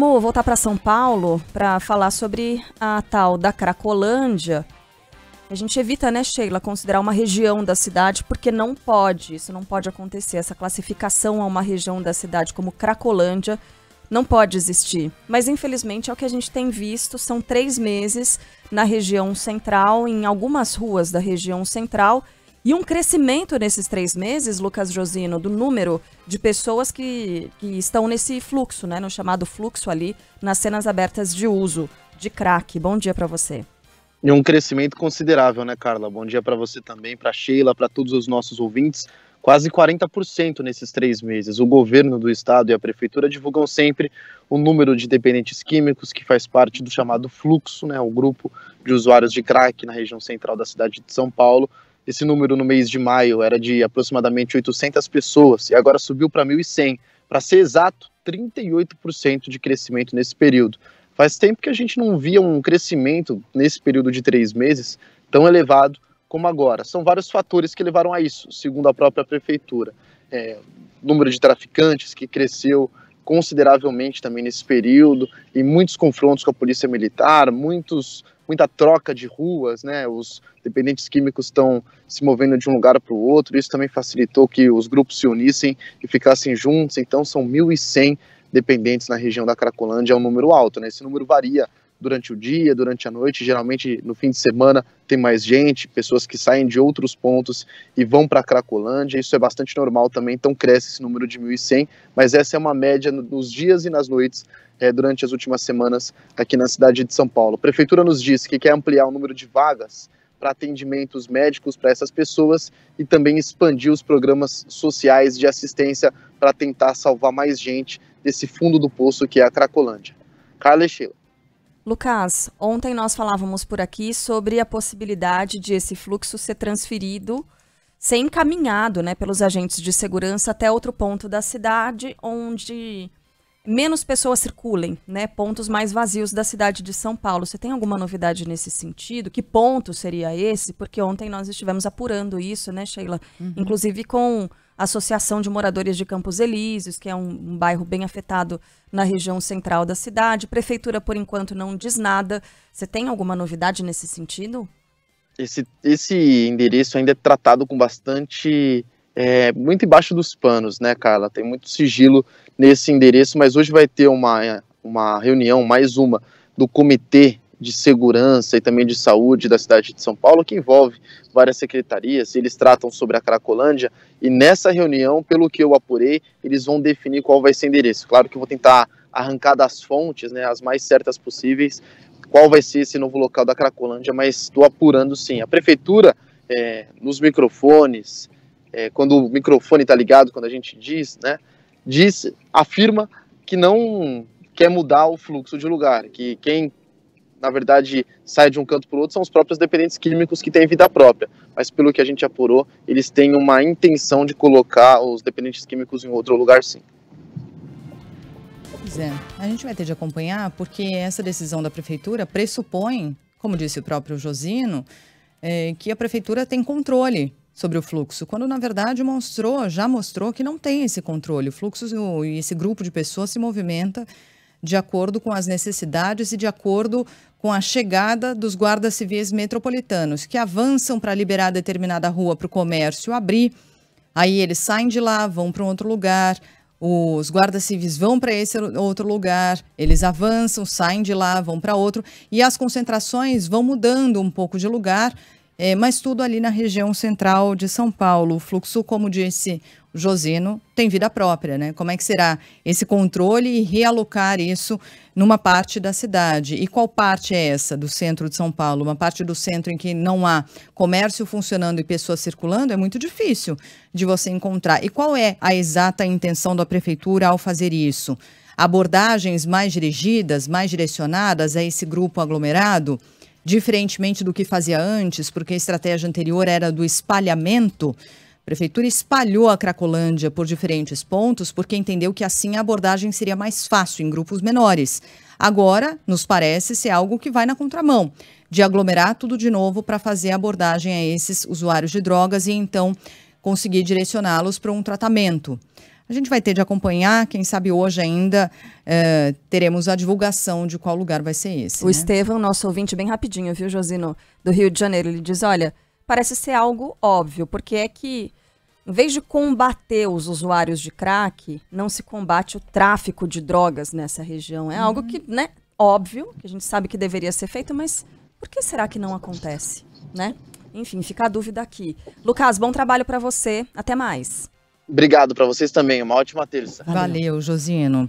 Vamos voltar para São Paulo para falar sobre a tal da Cracolândia. A gente evita, né, Sheila, considerar uma região da cidade porque não pode, isso não pode acontecer. Essa classificação a uma região da cidade como Cracolândia não pode existir. Mas infelizmente é o que a gente tem visto. São três meses na região central, em algumas ruas da região central e um crescimento nesses três meses, Lucas Josino, do número de pessoas que, que estão nesse fluxo, né, no chamado fluxo ali, nas cenas abertas de uso de crack. Bom dia para você. E um crescimento considerável, né, Carla? Bom dia para você também, para Sheila, para todos os nossos ouvintes. Quase 40% nesses três meses. O governo do estado e a prefeitura divulgam sempre o número de dependentes químicos que faz parte do chamado fluxo, né, o grupo de usuários de crack na região central da cidade de São Paulo esse número no mês de maio era de aproximadamente 800 pessoas e agora subiu para 1.100. Para ser exato, 38% de crescimento nesse período. Faz tempo que a gente não via um crescimento nesse período de três meses tão elevado como agora. São vários fatores que levaram a isso, segundo a própria prefeitura. É, número de traficantes que cresceu consideravelmente também nesse período e muitos confrontos com a polícia militar, muitos muita troca de ruas, né? Os dependentes químicos estão se movendo de um lugar para o outro. Isso também facilitou que os grupos se unissem e ficassem juntos. Então, são 1.100 dependentes na região da Cracolândia, é um número alto, né? Esse número varia durante o dia, durante a noite. Geralmente, no fim de semana, tem mais gente, pessoas que saem de outros pontos e vão para a Cracolândia. Isso é bastante normal também, então cresce esse número de 1.100, mas essa é uma média nos dias e nas noites é, durante as últimas semanas aqui na cidade de São Paulo. A prefeitura nos disse que quer ampliar o número de vagas para atendimentos médicos para essas pessoas e também expandir os programas sociais de assistência para tentar salvar mais gente desse fundo do poço que é a Cracolândia. Carla e Sheila. Lucas, ontem nós falávamos por aqui sobre a possibilidade de esse fluxo ser transferido, ser encaminhado né, pelos agentes de segurança até outro ponto da cidade, onde menos pessoas circulem, né? Pontos mais vazios da cidade de São Paulo. Você tem alguma novidade nesse sentido? Que ponto seria esse? Porque ontem nós estivemos apurando isso, né, Sheila? Uhum. Inclusive com a Associação de Moradores de Campos Elíseos, que é um, um, bairro bem afetado na região central da cidade. Prefeitura, por enquanto, não diz nada. Você tem alguma novidade nesse sentido? Esse, esse endereço ainda é tratado com bastante é, muito embaixo dos panos, né, Carla? Tem muito sigilo nesse endereço, mas hoje vai ter uma, uma reunião, mais uma, do Comitê de Segurança e também de Saúde da cidade de São Paulo, que envolve várias secretarias, eles tratam sobre a Cracolândia, e nessa reunião, pelo que eu apurei, eles vão definir qual vai ser o endereço. Claro que eu vou tentar arrancar das fontes, né, as mais certas possíveis, qual vai ser esse novo local da Cracolândia, mas estou apurando sim. A prefeitura, é, nos microfones, é, quando o microfone está ligado, quando a gente diz, né, diz, afirma que não quer mudar o fluxo de lugar, que quem na verdade sai de um canto para o outro são os próprios dependentes químicos que têm vida própria, mas pelo que a gente apurou, eles têm uma intenção de colocar os dependentes químicos em outro lugar sim. Pois é, a gente vai ter de acompanhar porque essa decisão da prefeitura pressupõe, como disse o próprio Josino, é, que a prefeitura tem controle sobre o fluxo, quando na verdade mostrou, já mostrou que não tem esse controle. O fluxo e esse grupo de pessoas se movimenta de acordo com as necessidades e de acordo com a chegada dos guardas civis metropolitanos, que avançam para liberar determinada rua para o comércio abrir. Aí eles saem de lá, vão para um outro lugar, os guardas civis vão para esse outro lugar, eles avançam, saem de lá, vão para outro, e as concentrações vão mudando um pouco de lugar é, mas tudo ali na região central de São Paulo. O fluxo, como disse o Josino, tem vida própria, né? Como é que será esse controle e realocar isso numa parte da cidade? E qual parte é essa do centro de São Paulo? Uma parte do centro em que não há comércio funcionando e pessoas circulando é muito difícil de você encontrar. E qual é a exata intenção da prefeitura ao fazer isso? Abordagens mais dirigidas, mais direcionadas a esse grupo aglomerado? Diferentemente do que fazia antes, porque a estratégia anterior era do espalhamento. A prefeitura espalhou a Cracolândia por diferentes pontos porque entendeu que assim a abordagem seria mais fácil em grupos menores. Agora, nos parece ser algo que vai na contramão, de aglomerar tudo de novo para fazer abordagem a esses usuários de drogas e então conseguir direcioná-los para um tratamento. A gente vai ter de acompanhar, quem sabe hoje ainda é, teremos a divulgação de qual lugar vai ser esse. O né? Estevam, nosso ouvinte, bem rapidinho, viu, Josino, do Rio de Janeiro, ele diz: olha, parece ser algo óbvio, porque é que, em vez de combater os usuários de crack, não se combate o tráfico de drogas nessa região. É uhum. algo que, né, óbvio, que a gente sabe que deveria ser feito, mas por que será que não acontece, né? Enfim, fica a dúvida aqui. Lucas, bom trabalho para você. Até mais. Obrigado para vocês também. Uma ótima terça. Valeu, Josino.